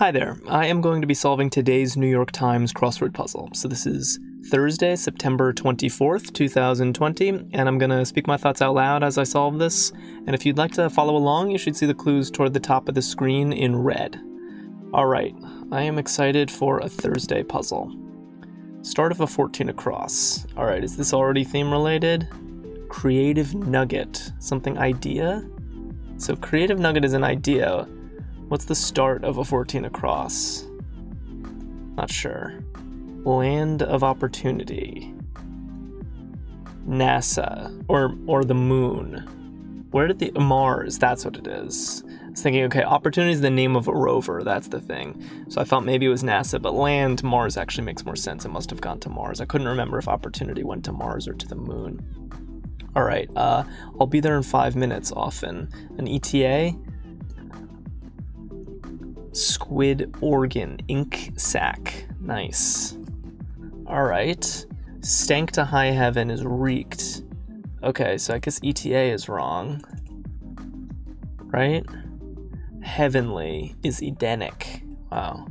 Hi there. I am going to be solving today's New York Times crossword puzzle. So this is Thursday, September 24th, 2020, and I'm going to speak my thoughts out loud as I solve this. And if you'd like to follow along, you should see the clues toward the top of the screen in red. All right, I am excited for a Thursday puzzle. Start of a 14 across. All right, is this already theme related? Creative nugget, something idea? So creative nugget is an idea. What's the start of a 14 across? Not sure. Land of opportunity. NASA or or the moon. Where did the Mars? That's what it is. I was thinking, okay, opportunity is the name of a rover. That's the thing. So I thought maybe it was NASA, but land Mars actually makes more sense. It must have gone to Mars. I couldn't remember if opportunity went to Mars or to the moon. All right, uh, I'll be there in five minutes. Often an ETA Squid organ, ink sac. Nice. Alright. Stank to high heaven is reeked. Okay, so I guess ETA is wrong. Right? Heavenly is Edenic. Wow.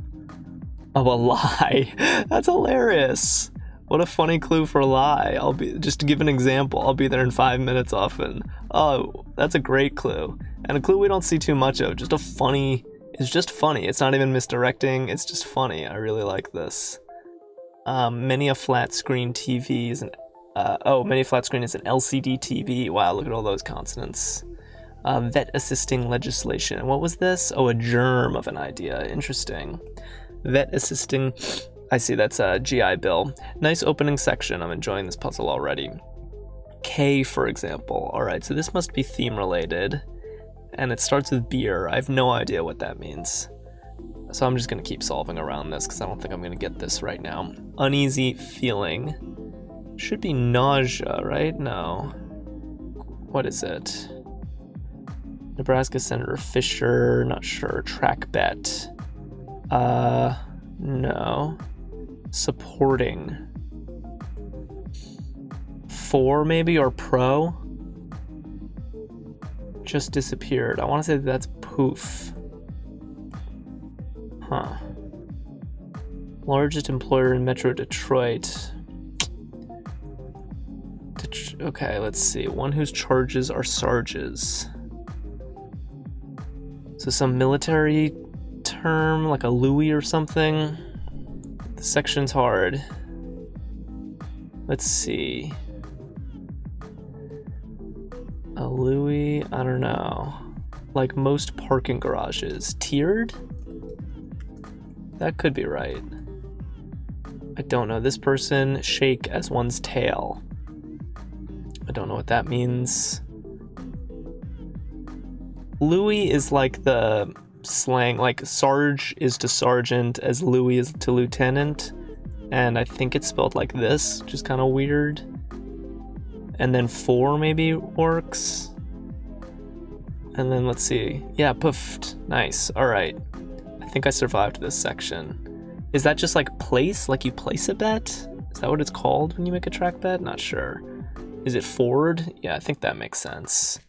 Oh, a lie. That's hilarious. What a funny clue for a lie. I'll be just to give an example, I'll be there in five minutes often. Oh, that's a great clue. And a clue we don't see too much of, just a funny it's just funny. It's not even misdirecting. It's just funny. I really like this. Um, many a flat screen TV is an uh, oh, many flat screen is an LCD TV. Wow, look at all those consonants. Uh, vet assisting legislation. What was this? Oh, a germ of an idea. Interesting. Vet assisting. I see. That's a GI Bill. Nice opening section. I'm enjoying this puzzle already. K, for example. All right, so this must be theme related and it starts with beer. I have no idea what that means. So I'm just gonna keep solving around this because I don't think I'm gonna get this right now. Uneasy feeling. Should be nausea, right? No. What is it? Nebraska Senator Fisher, not sure. Track bet. Uh, no. Supporting. Four maybe or pro? Just disappeared. I want to say that that's poof. Huh. Largest employer in Metro Detroit. Det- okay, let's see. One whose charges are sarges. So some military term, like a Louis or something. The section's hard. Let's see. I don't know. Like most parking garages. Tiered? That could be right. I don't know. This person, shake as one's tail. I don't know what that means. Louis is like the slang, like Sarge is to sergeant as Louis is to lieutenant. And I think it's spelled like this, which is kind of weird and then four maybe works. And then let's see. Yeah, poofed. Nice. All right. I think I survived this section. Is that just like place? Like you place a bet? Is that what it's called when you make a track bet? Not sure. Is it forward? Yeah, I think that makes sense.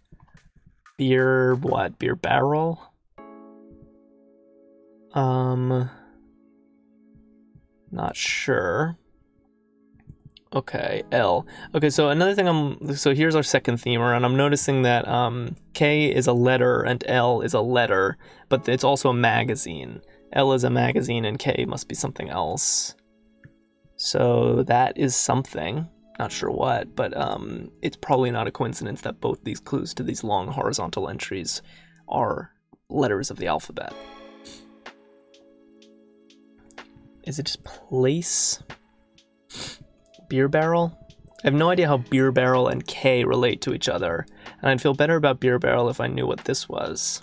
Beer, what? Beer barrel? Um, not sure. Okay, L. Okay, so another thing I'm so here's our second themer, and I'm noticing that um, K is a letter and L is a letter, but it's also a magazine. L is a magazine and K must be something else. So that is something. Not sure what, but um, it's probably not a coincidence that both these clues to these long horizontal entries are letters of the alphabet. Is it just place? Beer barrel. I have no idea how beer barrel and K relate to each other, and I'd feel better about beer barrel if I knew what this was.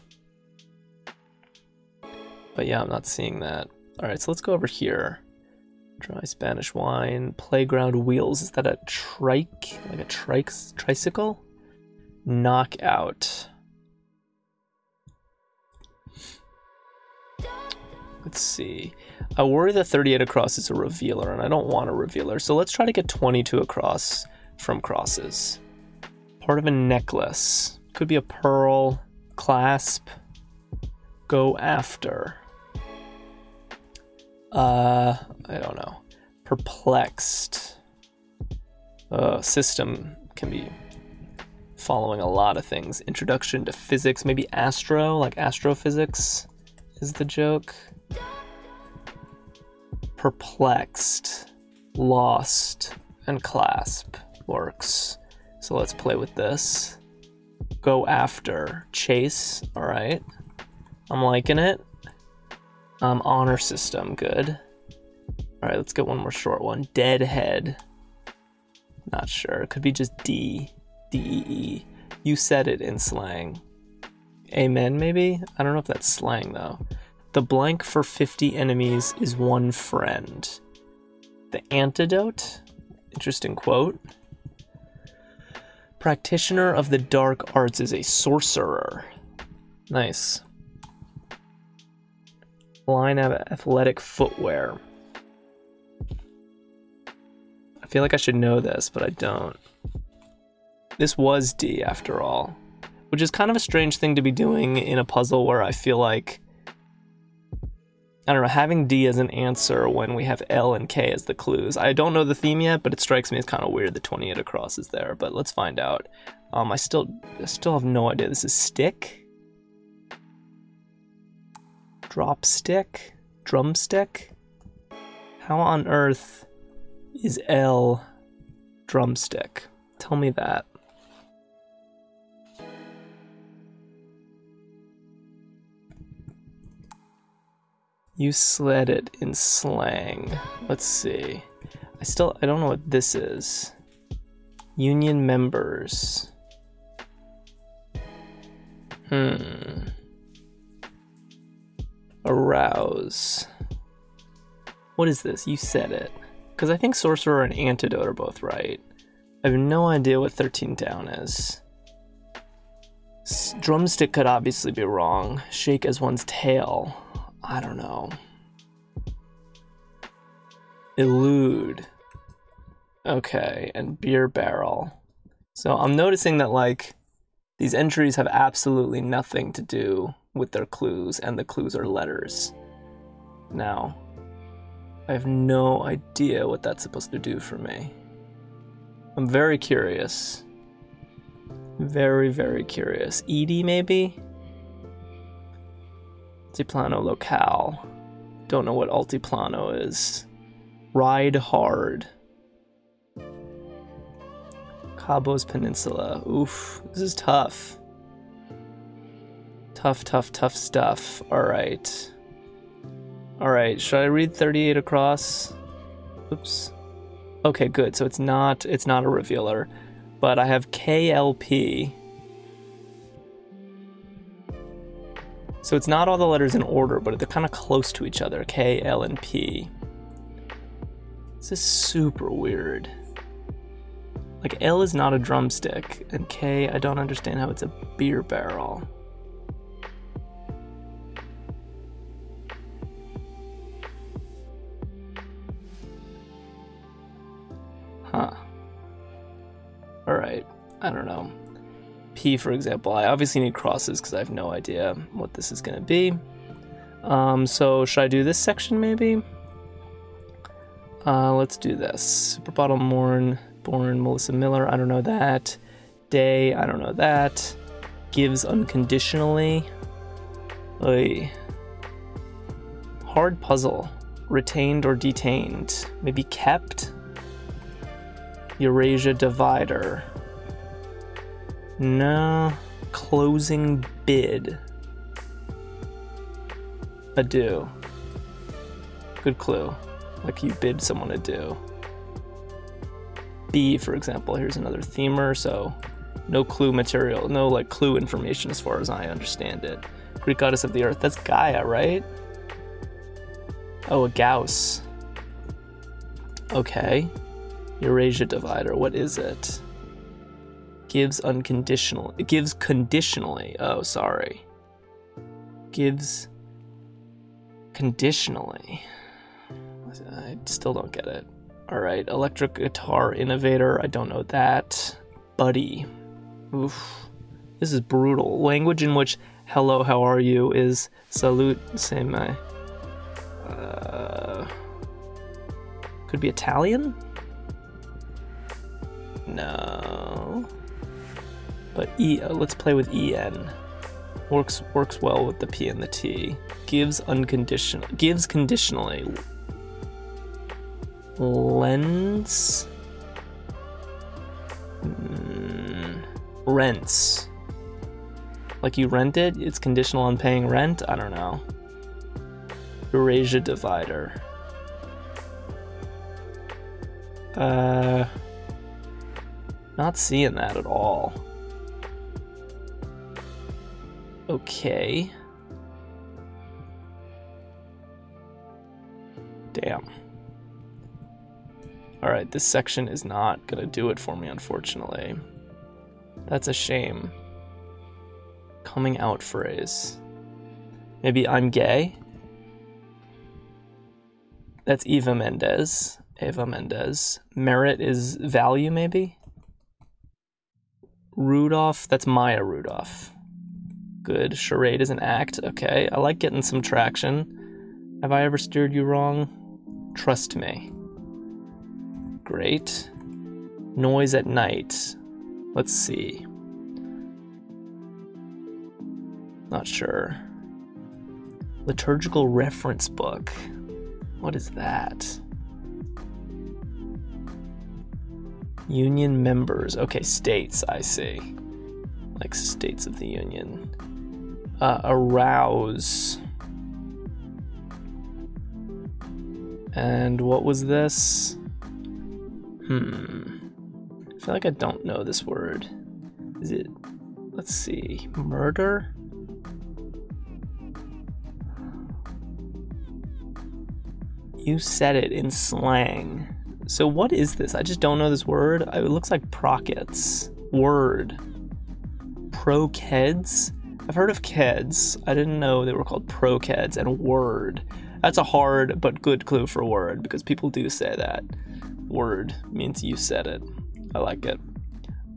But yeah, I'm not seeing that. Alright, so let's go over here. Dry Spanish wine, playground wheels. Is that a trike? Like a trike tricycle? Knockout. Let's see. I worry that 38 across is a revealer, and I don't want a revealer, so let's try to get 22 across from crosses. Part of a necklace. Could be a pearl, clasp, go after. Uh, I don't know. Perplexed. Uh, system can be following a lot of things. Introduction to physics, maybe astro, like astrophysics is the joke. Perplexed, lost, and clasp works. So let's play with this. Go after, chase, all right. I'm liking it. Um, honor system, good. All right, let's get one more short one. Deadhead. Not sure. It could be just D. D E E. You said it in slang. Amen, maybe? I don't know if that's slang though. The blank for 50 enemies is one friend. The antidote? Interesting quote. Practitioner of the dark arts is a sorcerer. Nice. Line of athletic footwear. I feel like I should know this, but I don't. This was D after all, which is kind of a strange thing to be doing in a puzzle where I feel like I don't know, having D as an answer when we have L and K as the clues. I don't know the theme yet, but it strikes me as kind of weird that 28 across is there, but let's find out. Um, I still I still have no idea. This is stick? Drop stick? Drumstick? How on earth is L drumstick? Tell me that. You sled it in slang. Let's see. I still I don't know what this is. Union members. Hmm. Arouse. What is this? You said it. Because I think sorcerer and antidote are both right. I have no idea what 13 down is. S- drumstick could obviously be wrong. Shake as one's tail. I don't know. Elude. Okay, and beer barrel. So I'm noticing that like these entries have absolutely nothing to do with their clues, and the clues are letters. Now, I have no idea what that's supposed to do for me. I'm very curious. Very, very curious. Edie, maybe? Altiplano locale. Don't know what Altiplano is. Ride hard. Cabos Peninsula. Oof, this is tough. Tough, tough, tough stuff. All right. All right, should I read 38 across? Oops. Okay, good. So it's not it's not a revealer, but I have KLP. So it's not all the letters in order, but they're kind of close to each other. K, L, and P. This is super weird. Like L is not a drumstick, and K, I don't understand how it's a beer barrel. Huh. Alright, I don't know. P, for example, I obviously need crosses because I have no idea what this is going to be. Um, so should I do this section maybe? Uh, let's do this. Super Bottle Morn, born Melissa Miller, I don't know that. Day, I don't know that. Gives unconditionally. Oy. Hard puzzle. Retained or detained. Maybe kept? Eurasia Divider. No. Closing bid. Adieu. Good clue. Like you bid someone adieu. B, for example, here's another themer, so no clue material, no like clue information as far as I understand it. Greek goddess of the earth, that's Gaia, right? Oh, a Gauss. Okay. Eurasia divider, what is it? Gives unconditional. It gives conditionally. Oh, sorry. Gives conditionally. I still don't get it. All right, electric guitar innovator. I don't know that. Buddy. Oof. This is brutal. Language in which hello, how are you is salute same. Uh, Could be Italian? No. But E, uh, let's play with EN. Works works well with the P and the T. Gives unconditional gives conditionally. Lens. Mm, rents. Like you rent it, it's conditional on paying rent? I don't know. Eurasia divider. Uh, not seeing that at all. Okay. Damn. Alright, this section is not gonna do it for me, unfortunately. That's a shame. Coming out phrase. Maybe I'm gay? That's Eva Mendes. Eva Mendes. Merit is value, maybe? Rudolph, that's Maya Rudolph. Good. Charade is an act. Okay, I like getting some traction. Have I ever steered you wrong? Trust me. Great. Noise at night. Let's see. Not sure. Liturgical reference book. What is that? Union members. Okay, states, I see. Like states of the Union. Uh, arouse. And what was this? Hmm. I feel like I don't know this word. Is it. Let's see. Murder? You said it in slang. So what is this? I just don't know this word. It looks like prockets. Word. Pro-keds? I've heard of keds. I didn't know they were called pro-keds. And word. That's a hard but good clue for word because people do say that. Word means you said it. I like it.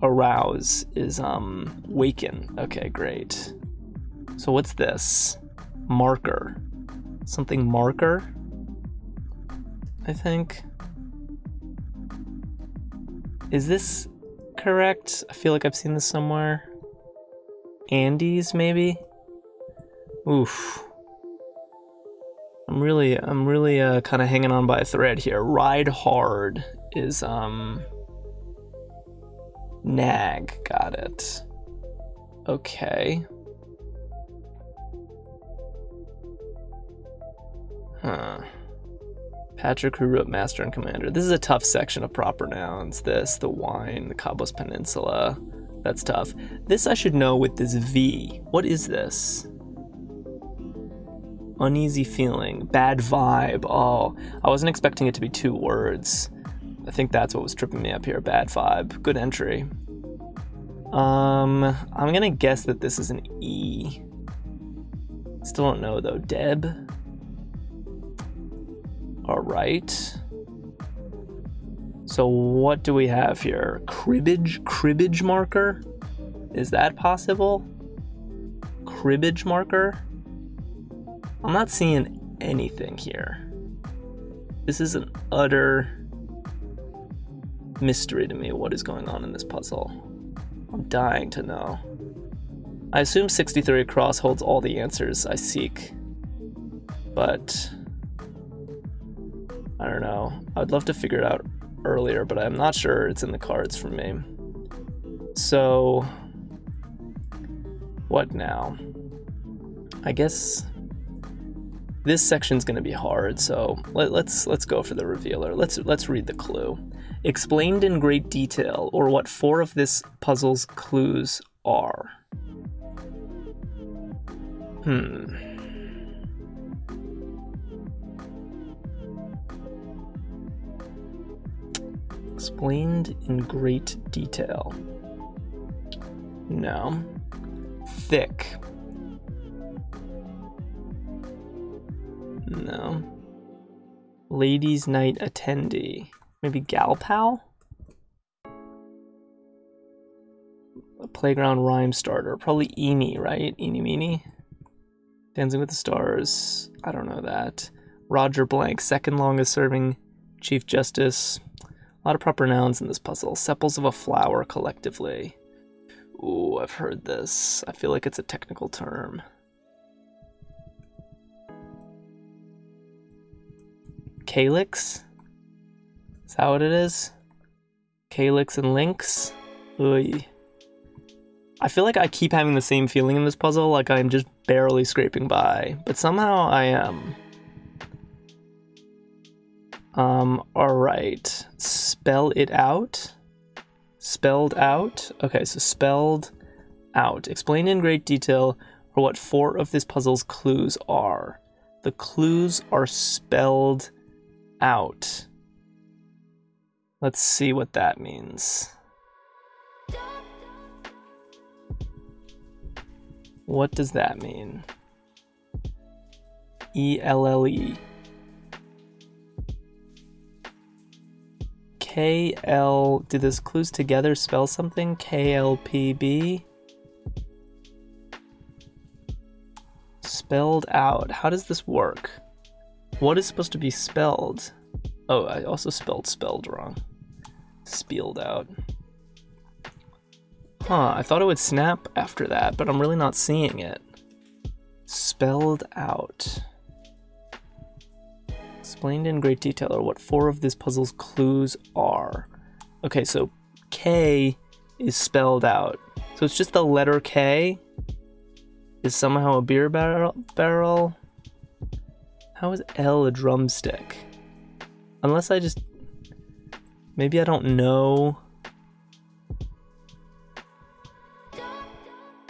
Arouse is um waken. Okay, great. So what's this? Marker. Something marker? I think. Is this correct? I feel like I've seen this somewhere. Andes, maybe? Oof. I'm really, I'm really uh, kind of hanging on by a thread here. Ride hard is um. Nag, got it. Okay. Huh. Patrick, who wrote Master and Commander. This is a tough section of proper nouns. This, the wine, the Cabos Peninsula. That's tough. This I should know with this V. What is this? Uneasy feeling, bad vibe. Oh, I wasn't expecting it to be two words. I think that's what was tripping me up here. Bad vibe. Good entry. Um, I'm gonna guess that this is an E. Still don't know though. Deb. All right. So what do we have here? Cribbage, cribbage marker? Is that possible? Cribbage marker? I'm not seeing anything here. This is an utter mystery to me what is going on in this puzzle. I'm dying to know. I assume 63 across holds all the answers I seek, but I don't know. I'd love to figure it out earlier, but I'm not sure it's in the cards for me. So, what now? I guess this section's going to be hard, so let, let's let's go for the revealer. Let's let's read the clue. Explained in great detail, or what four of this puzzle's clues are. Hmm. Explained in great detail. No. Thick. No. Ladies' night attendee. Maybe gal pal? Playground rhyme starter. Probably Eenie, right? Eenie Meenie? Dancing with the Stars. I don't know that. Roger Blank, second longest serving Chief Justice. A lot of proper nouns in this puzzle. Sepals of a flower collectively. Ooh, I've heard this. I feel like it's a technical term. Calyx? Is that what it is? Calyx and Lynx? Oy. I feel like I keep having the same feeling in this puzzle, like I'm just barely scraping by, but somehow I am. Um, alright. Spell it out? Spelled out? Okay, so spelled out. Explain in great detail what four of this puzzle's clues are. The clues are spelled out. Let's see what that means. What does that mean? E L L E. K L. Do those clues together spell something? K L P B? Spelled out. How does this work? What is supposed to be spelled? Oh, I also spelled spelled wrong Spelled out. Huh, I thought it would snap after that, but I'm really not seeing it. Spelled out. Explained in great detail are what four of this puzzle's clues are. Okay, so K is spelled out. So it's just the letter K is somehow a beer barrel barrel. How is L a drumstick? Unless I just Maybe I don't know.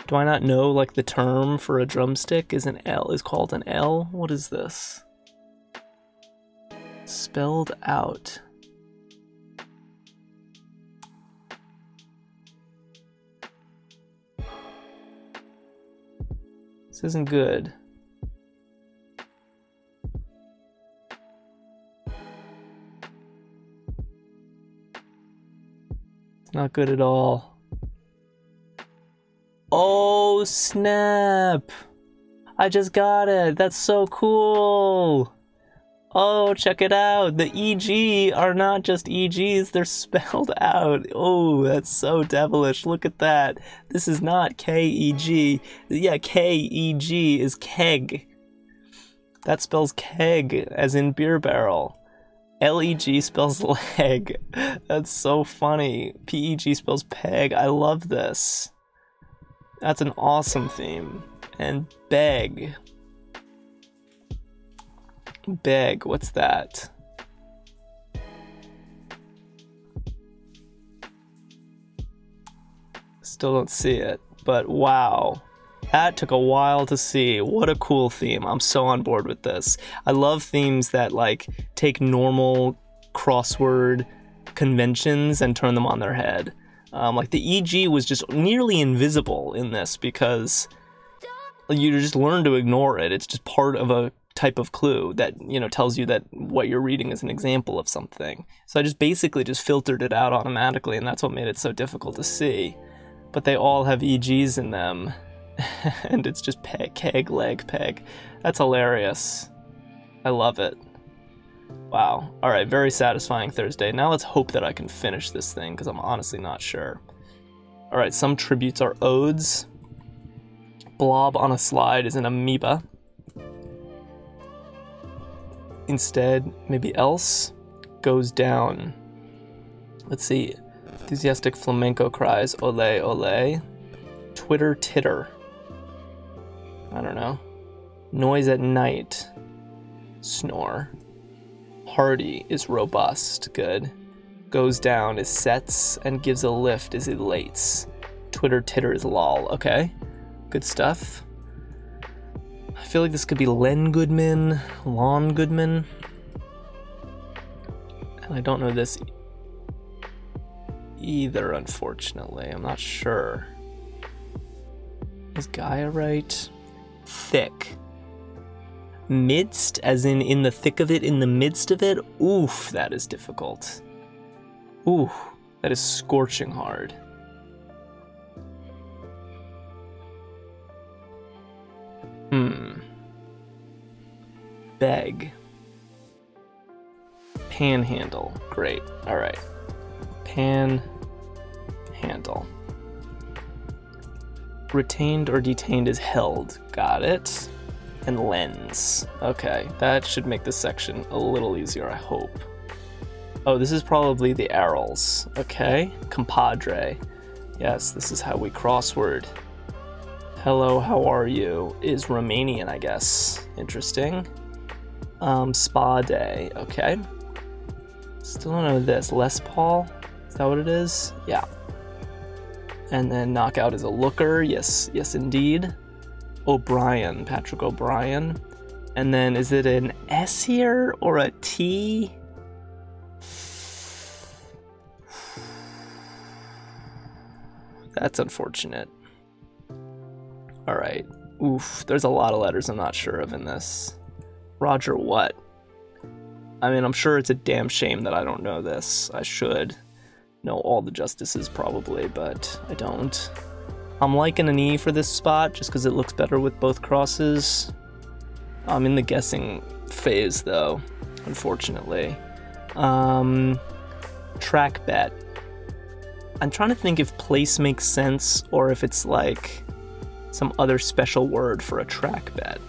Do I not know like the term for a drumstick is an L is called an L? What is this? Spelled out. This isn't good. It's Not good at all. Oh, snap! I just got it. That's so cool. Oh, check it out. The EG are not just EGs, they're spelled out. Oh, that's so devilish. Look at that. This is not KEG. Yeah, KEG is keg. That spells keg, as in beer barrel. LEG spells leg. That's so funny. PEG spells peg. I love this. That's an awesome theme. And beg. Beg, what's that? Still don't see it, but wow. That took a while to see. What a cool theme. I'm so on board with this. I love themes that like take normal crossword conventions and turn them on their head. Um, like the EG was just nearly invisible in this because you just learn to ignore it. It's just part of a type of clue that you know tells you that what you're reading is an example of something. So I just basically just filtered it out automatically, and that's what made it so difficult to see. But they all have EGs in them, and it's just peg, keg, leg, peg. That's hilarious. I love it. Wow. All right, very satisfying Thursday. Now let's hope that I can finish this thing because I'm honestly not sure. All right, some tributes are odes. Blob on a slide is an amoeba. Instead, maybe else goes down. Let's see. Enthusiastic flamenco cries, ole, ole. Twitter titter. I don't know. Noise at night. Snore. Hardy is robust. Good. Goes down is sets and gives a lift is elates. Twitter titter is lol. Okay. Good stuff. I feel like this could be Len Goodman, Lon Goodman. And I don't know this either, unfortunately. I'm not sure. Is Gaia right? thick. Midst, as in in the thick of it, in the midst of it, oof, that is difficult. Oof, that is scorching hard. Hmm. Beg. Panhandle. Great. All right. Panhandle. Retained or detained is held. Got it. And lens. Okay, that should make this section a little easier, I hope. Oh, this is probably the Arals. Okay. Compadre. Yes, this is how we crossword. Hello, how are you? Is Romanian, I guess. Interesting. Um, spa day. Okay. Still don't know this. Les Paul? Is that what it is? Yeah. And then knockout is a looker. Yes, yes, indeed. O'Brian, Patrick O'Brian. And then is it an S here or a T? That's unfortunate. All right. Oof, there's a lot of letters I'm not sure of in this. Roger what? I mean, I'm sure it's a damn shame that I don't know this. I should know all the justices probably, but I don't. I'm liking an E for this spot just because it looks better with both crosses. I'm in the guessing phase though, unfortunately. Um, track bet. I'm trying to think if place makes sense or if it's like some other special word for a track bet.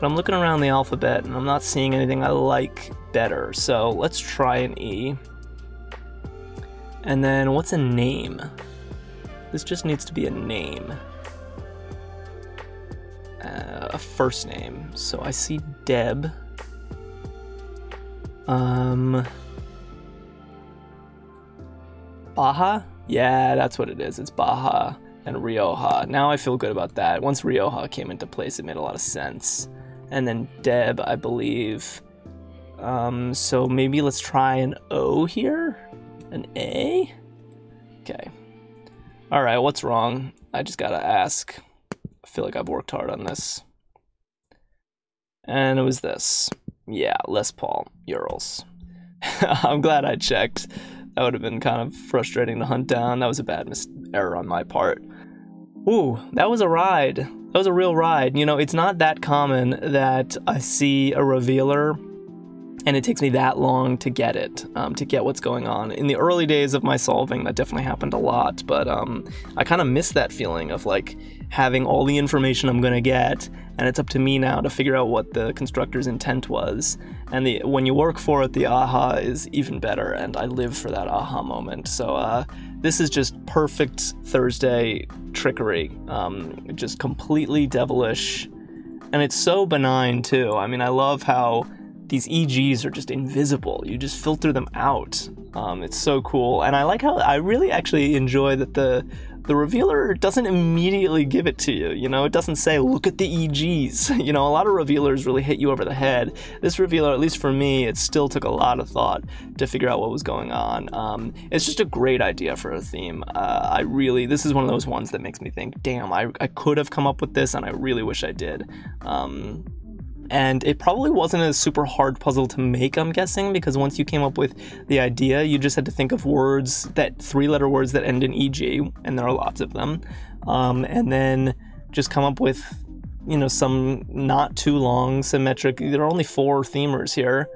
But I'm looking around the alphabet and I'm not seeing anything I like better, so let's try an E. And then what's a name? This just needs to be a name. Uh, a first name. So I see Deb. Um. Baja? Yeah, that's what it is. It's Baja and Rioja. Now I feel good about that. Once Rioja came into place, it made a lot of sense. And then Deb, I believe. Um, so maybe let's try an O here? An A? Okay. Alright, what's wrong? I just gotta ask. I feel like I've worked hard on this. And it was this. Yeah, Les Paul, Urals. I'm glad I checked. That would have been kind of frustrating to hunt down. That was a bad error on my part. Ooh, that was a ride. That was a real ride. You know, it's not that common that I see a revealer and it takes me that long to get it, um, to get what's going on. In the early days of my solving, that definitely happened a lot, but um, I kind of miss that feeling of like having all the information I'm gonna get, and it's up to me now to figure out what the constructor's intent was. And the when you work for it, the aha is even better, and I live for that aha moment. So uh, this is just perfect Thursday trickery, um, just completely devilish, and it's so benign too. I mean, I love how these EGs are just invisible. You just filter them out. Um, it's so cool, and I like how I really actually enjoy that the the revealer doesn't immediately give it to you. You know, it doesn't say, "Look at the EGs." You know, a lot of revealers really hit you over the head. This revealer, at least for me, it still took a lot of thought to figure out what was going on. Um, it's just a great idea for a theme. Uh, I really, this is one of those ones that makes me think, "Damn, I I could have come up with this, and I really wish I did." Um, and it probably wasn't a super hard puzzle to make, I'm guessing, because once you came up with the idea, you just had to think of words that three letter words that end in EG, and there are lots of them, um, and then just come up with, you know, some not too long symmetric. There are only four themers here,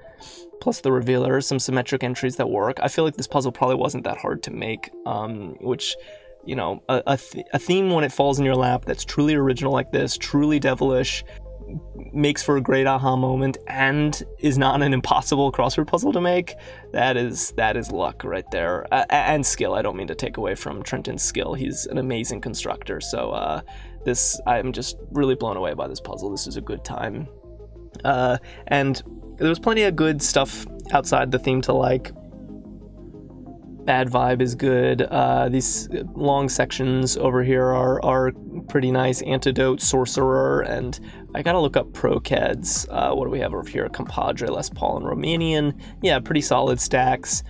plus the revealer, some symmetric entries that work. I feel like this puzzle probably wasn't that hard to make, um, which you know, a, a, th- a, theme when it falls in your lap that's truly original like this, truly devilish, makes for a great aha moment and is not an impossible crossword puzzle to make that is that is luck right there. Uh, and skill i don't mean to take away from trenton's skill. He's an amazing constructor. So uh, this i'm just really blown away by this puzzle. This is a good time. Uh, and there was plenty of good stuff outside the theme to like. Bad Vibe is good. Uh, these long sections over here are, are pretty nice. Antidote, Sorcerer, and I gotta look up Pro-Keds. Uh, what do we have over here? Compadre, Les Paul, and Romanian. Yeah, pretty solid stacks.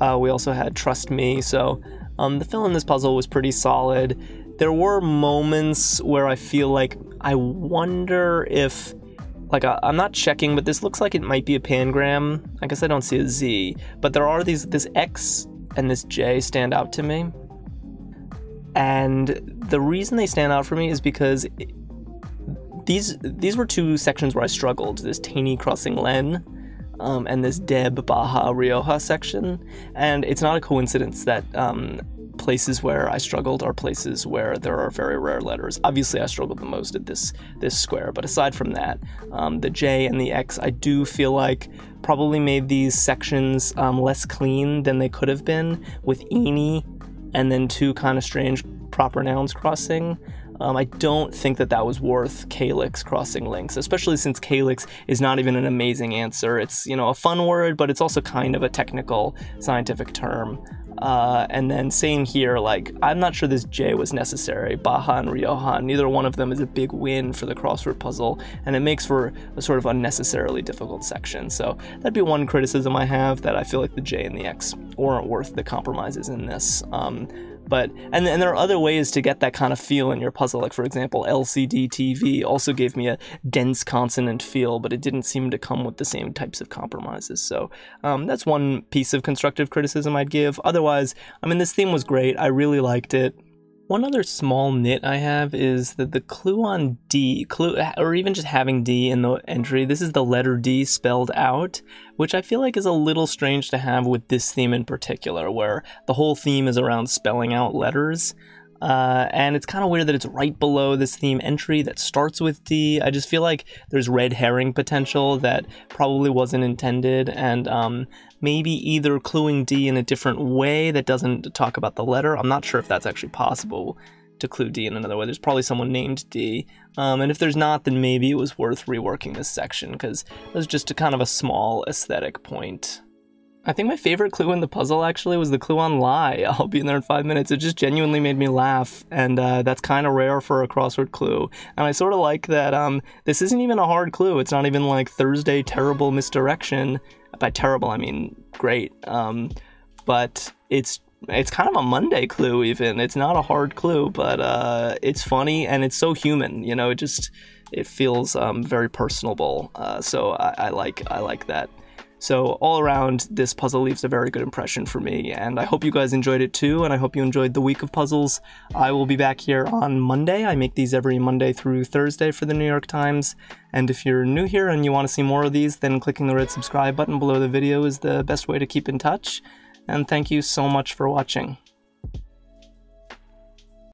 Uh, we also had Trust Me. So um, the fill in this puzzle was pretty solid. There were moments where I feel like I wonder if like I, am not checking, but this looks like it might be a pangram. I guess I don't see a Z, but there are these this X and this J stand out to me. And the reason they stand out for me is because these these were two sections where I struggled. This Taney crossing Len, um, and this Deb, Baja, Rioja section. And it's not a coincidence that um, places where I struggled are places where there are very rare letters. Obviously, I struggled the most at this this square, but aside from that, um, the J and the X, I do feel like probably made these sections um, less clean than they could have been with Eenie and then two kind of strange proper nouns crossing. Um, I don't think that that was worth calyx crossing links, especially since calyx is not even an amazing answer. It's, you know, a fun word, but it's also kind of a technical scientific term. Uh, and then same here, like, I'm not sure this J was necessary. Baja and Rioja, neither one of them is a big win for the crossword puzzle, and it makes for a sort of unnecessarily difficult section. So that'd be one criticism I have that I feel like the J and the X weren't worth the compromises in this. Um, but and, and there are other ways to get that kind of feel in your puzzle. Like for example, LCD TV also gave me a dense consonant feel, but it didn't seem to come with the same types of compromises. So um, that's one piece of constructive criticism I'd give. Otherwise, I mean, this theme was great. I really liked it. One other small nit I have is that the clue on D, clue, or even just having D in the entry, this is the letter D spelled out, which I feel like is a little strange to have with this theme in particular, where the whole theme is around spelling out letters. Uh, and it's kind of weird that it's right below this theme entry that starts with D. I just feel like there's red herring potential that probably wasn't intended, and um, maybe either cluing D in a different way that doesn't talk about the letter. I'm not sure if that's actually possible to clue D in another way. There's probably someone named D. Um, and if there's not, then maybe it was worth reworking this section because it was just a kind of a small aesthetic point. I think my favorite clue in the puzzle actually was the clue on lie. I'll be in there in five minutes. It just genuinely made me laugh, and uh, that's kind of rare for a crossword clue. And I sort of like that um, this isn't even a hard clue. It's not even like Thursday terrible misdirection. By terrible, I mean great. Um, but it's it's kind of a Monday clue even. It's not a hard clue, but uh, it's funny and it's so human. You know, it just it feels um, very personable. Uh, so I, I like I like that. So all around, this puzzle leaves a very good impression for me, and I hope you guys enjoyed it too, and I hope you enjoyed the week of puzzles. I will be back here on Monday. I make these every Monday through Thursday for the New York Times, and if you're new here and you want to see more of these, then clicking the red subscribe button below the video is the best way to keep in touch, and thank you so much for watching.